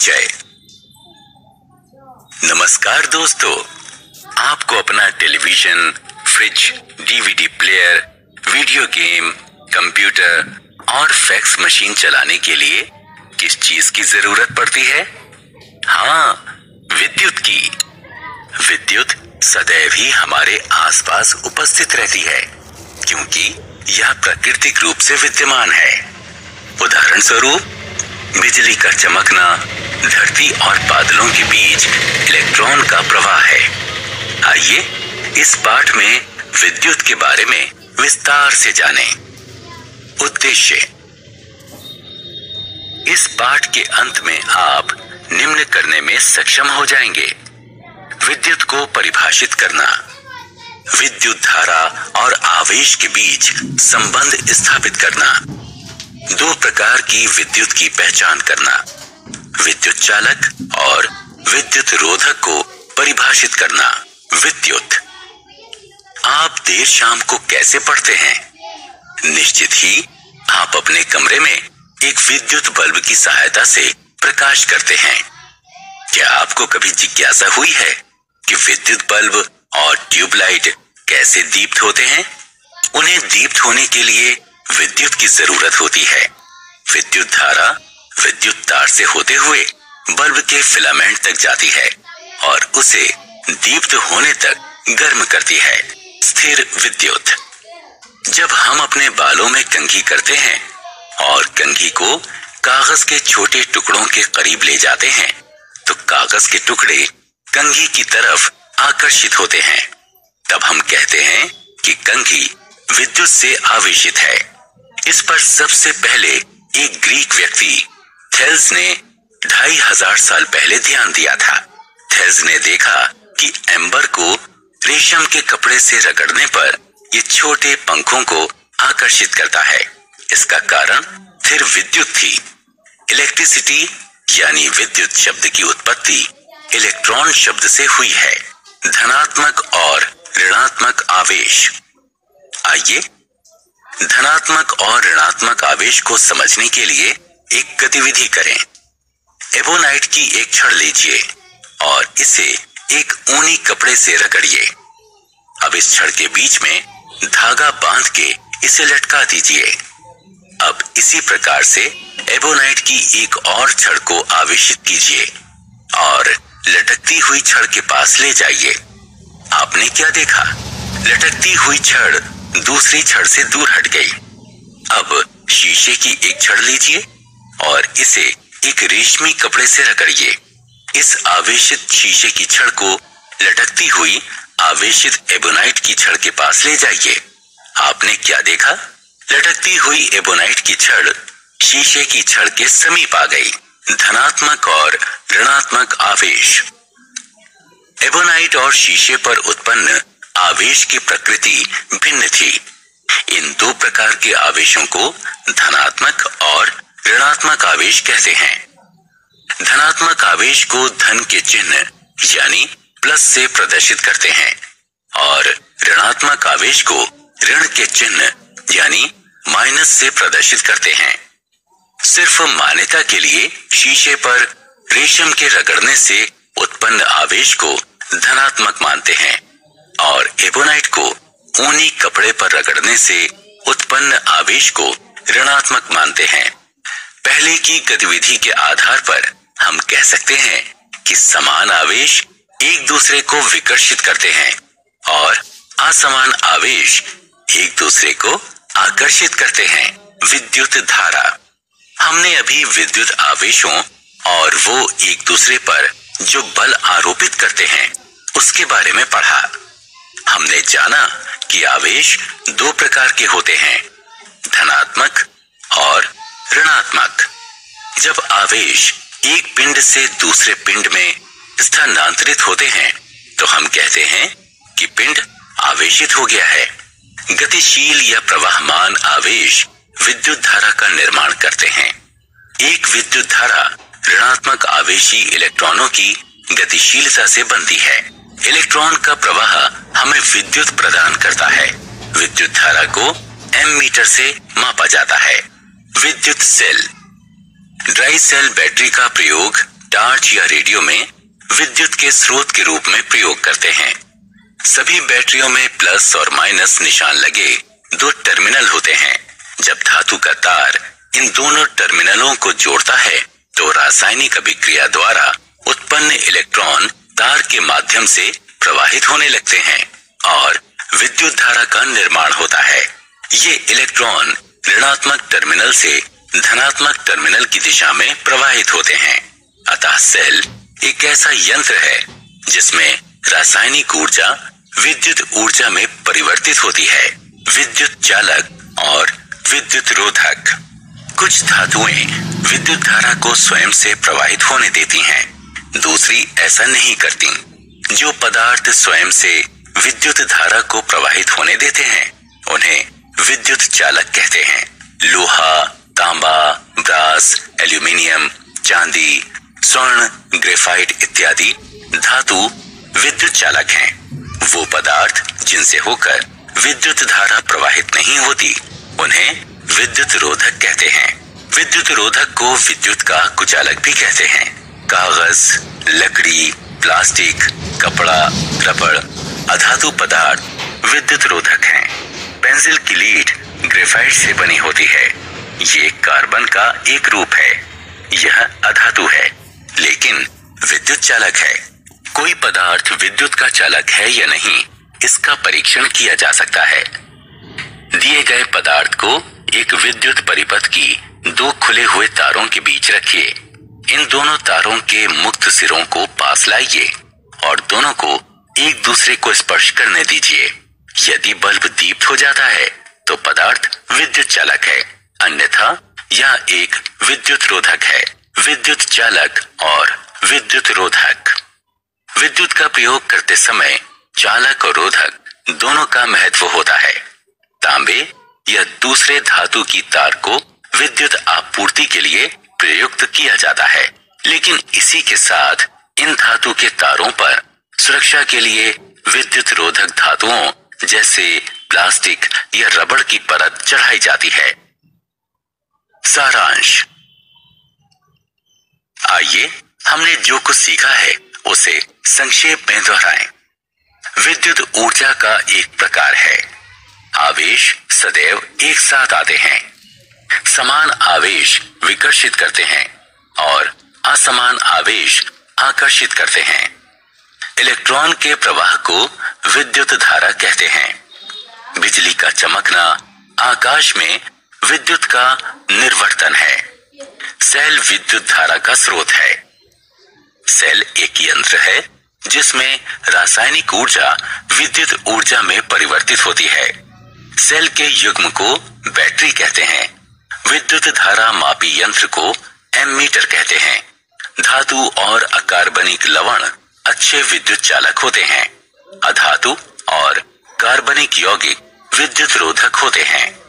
परिचय। नमस्कार दोस्तों, आपको अपना television, fridge, DVD player, video game, computer और फैक्स मशीन चलाने के लिए किस चीज़ की ज़रूरत पड़ती है? हाँ विद्युत की। विद्युत सदैव ही हमारे आसपास उपस्थित रहती है, क्योंकि यह प्राकृतिक रूप से विद्यमान है। उदाहरण स्वरूप बिजली का चमकना धरती और बादलों के बीच इलेक्ट्रॉन का प्रवाह है। आइए इस पाठ में विद्युत के बारे में विस्तार से जानें। उद्देश्य। इस पाठ के अंत में आप निम्न करने में सक्षम हो जाएँगे। विद्युत को परिभाषित करना। विद्युत धारा और आवेश के बीच संबंध स्थापित करना। दो प्रकार की विद्युत की पहचान करना। विद्युत चालक और विद्युत रोधक को परिभाषित करना। विद्युत। आप देर शाम को कैसे पढ़ते हैं? निश्चित ही आप अपने कमरे में एक विद्युत बल्ब की सहायता से प्रकाश करते हैं। क्या आपको कभी जिज्ञासा हुई है कि विद्युत बल्ब और ट्यूबलाइट कैसे दीप्त होते हैं? उन्हें दीप्त होने के लिए विद्युत की ज़रूरत होती है। विद्युत धारा विद्युत तार से होते हुए बल्ब के फिलामेंट तक जाती है और उसे दीप्त होने तक गर्म करती है। स्थिर विद्युत। जब हम अपने बालों में कंघी करते हैं और कंघी को कागज़ के छोटे टुकड़ों के करीब ले जाते हैं तो कागज़ के टुकड़े कंघी की तरफ़ आकर्षित होते हैं। तब हम कहते हैं कि कंघी विद्युत से आवेशित है। इस पर सबसे पहले एक ग्रीक व्यक्ति थेल्स ने ढाई हज़ार साल पहले ध्यान दिया था। थेल्स ने देखा कि एम्बर को रेशम के कपड़े से रगड़ने पर ये छोटे पंखों को आकर्षित करता है। इसका कारण फिर विद्युत थी। इलेक्ट्रिसिटी यानी विद्युत शब्द की उत्पत्ति इलेक्ट्रॉन शब्द से हुई है। धनात्मक और ऋणात्मक आवेश। आइए, धनात्मक और ऋणात्मक आवेश को समझने के लिए एक गतिविधि करें। एबोनाइट की एक छड़ लीजिए और इसे एक ऊनी कपड़े से रगड़िए। अब इस छड़ के बीच में धागा बाँध के इसे लटका दीजिए। अब इसी प्रकार से एबोनाइट की एक और छड़ को आवेशित कीजिए और लटकती हुई छड़ के पास ले जाइए। आपने क्या देखा? लटकती हुई छड़ दूसरी छड़ से दूर हट गई। अब शीशे की एक छड़ लीजिए। और इसे एक रेशमी कपड़े से रगड़िए। इस आवेशित शीशे की छड़ को लटकती हुई आवेशित एबोनाइट की छड़ के पास ले जाइए। आपने क्या देखा? लटकती हुई एबोनाइट की छड़ शीशे की छड़ के समीप आ गई। धनात्मक और ऋणात्मक आवेश। एबोनाइट और शीशे पर उत्पन्न आवेश की प्रकृति भिन्न थी। इन दो प्रकार के आवेशों को धनात्मक और ऋणात्मक आवेश कहते हैं। धनात्मक आवेश को धन के चिन्ह, यानी प्लस से प्रदर्शित करते हैं, और ऋणात्मक आवेश को ऋण के चिन्ह, यानी माइनस से प्रदर्शित करते हैं। सिर्फ़ मान्यता के लिए शीशे पर रेशम के रगड़ने से उत्पन्न आवेश को धनात्मक मानते हैं, और एबोनाइट को ऊनी कपड़े पर रगड़ने से उत्पन्न आवेश को ऋणात्मक मानते हैं। पहले की गतिविधि के आधार पर हम कह सकते हैं कि समान आवेश एक दूसरे को विकर्षित करते हैं और असमान आवेश एक दूसरे को आकर्षित करते हैं। विद्युत धारा। हमने अभी विद्युत आवेशों और वो एक दूसरे पर जो बल आरोपित करते हैं, उसके बारे में पढ़ा। हमने जाना कि आवेश दो प्रकार के होते हैं, धनात्मक और ऋणात्मक। जब आवेश एक पिंड से दूसरे पिंड में स्थानांतरित होते हैं तो हम कहते हैं कि पिंड आवेशित हो गया है। गतिशील या प्रवाहमान आवेश विद्युत धारा का निर्माण करते हैं। एक विद्युत धारा ऋणात्मक आवेशी इलेक्ट्रॉनों की गतिशीलता से बनती है। इलेक्ट्रॉन का प्रवाह हमें विद्युत प्रदान करता है। विद्युत धारा को एम मीटर से मापा जाता है। विद्युत सेल। ड्राई सेल बैटरी का प्रयोग टार्च या रेडियो में विद्युत के स्रोत के रूप में प्रयोग करते हैं। सभी बैटरियों में प्लस और माइनस निशान लगे दो टर्मिनल होते हैं। जब धातु का तार इन दोनों टर्मिनलों को जोड़ता है तो रासायनिक अभिक्रिया द्वारा उत्पन्न इलेक्ट्रॉन तार के माध्यम से प्रवाहित होने लगते हैं और विद्युत धारा का निर्माण होता है। ये इलेक्ट्रॉन ऋणात्मक टर्मिनल से धनात्मक टर्मिनल की दिशा में प्रवाहित होते हैं। अतः सेल एक ऐसा यंत्र है जिसमें रासायनिक ऊर्जा विद्युत ऊर्जा में परिवर्तित होती है। विद्युत चालक और विद्युत रोधक। कुछ धातुएँ विद्युत धारा को स्वयं से प्रवाहित होने देती हैं, दूसरी ऐसा नहीं करती जो पदार्थ स्वयं से विद्युत धारा को प्रवाहित होने देते हैं। उन्हें विद्युत चालक कहते हैं। लोहा, तांबा, ब्रास, एल्यूमिनियम, चांदी, स्वर्ण, ग्रेफाइट इत्यादि धातु विद्युत चालक हैं। वो पदार्थ जिनसे होकर विद्युत धारा प्रवाहित नहीं होती, उन्हें विद्युत रोधक कहते हैं। विद्युत रोधक को विद्युत का कुचालक भी कहते हैं। कागज़, लकड़ी, प्लास्टिक, कपड़ा, रबड़, अधातु पदार्थ विद्युत रोधक हैं। पेंसिल की लीड ग्रेफाइट से बनी होती है। ये कार्बन का एक रूप है। यह अधातु है, लेकिन विद्युत चालक है। कोई पदार्थ विद्युत का चालक है या नहीं, इसका परीक्षण किया जा सकता है। दिए गए पदार्थ को एक विद्युत परिपथ की दो खुले हुए तारों के बीच रखिए। इन दोनों तारों के मुक्त सिरों को पास लाइए और दोनों को एक दूसरे को स्पर्श करने दीजिए। यदि बल्ब दीप्त हो जाता है तो पदार्थ विद्युत चालक है। अन्यथा, यह एक विद्युत रोधक है। विद्युत चालक और विद्युत रोधक। विद्युत का प्रयोग करते समय चालक और रोधक दोनों का महत्व होता है। तांबे या दूसरे धातु की तार को विद्युत आपूर्ति के लिए प्रयुक्त किया जाता है। लेकिन इसी के साथ इन धातु के तारों पर सुरक्षा के लिए विद्युत रोधक धातुओं जैसे प्लास्टिक या रबड़ की परत चढ़ाई जाती है। सारांश। आइए, हमने जो कुछ सीखा है, उसे संक्षेप में दोहराएँ। विद्युत ऊर्जा का एक प्रकार है। आवेश सदैव एक साथ आते हैं। समान आवेश विकर्षित करते हैं और असमान आवेश आकर्षित करते हैं। इलेक्ट्रॉन के प्रवाह को विद्युत धारा कहते हैं। बिजली का चमकना आकाश में विद्युत का निर्वर्तन है। सेल विद्युत धारा का स्रोत है। सेल एक यंत्र है, जिसमें रासायनिक ऊर्जा विद्युत ऊर्जा में परिवर्तित होती है। सेल के युग्म को बैटरी कहते हैं। विद्युत धारा मापी यंत्र को एमीटर कहते हैं। धातु और अकार्बनिक लवण अच्छे विद्युत चालक होते हैं। अधातु और कार्बनिक यौगिक विद्युत रोधक होते हैं।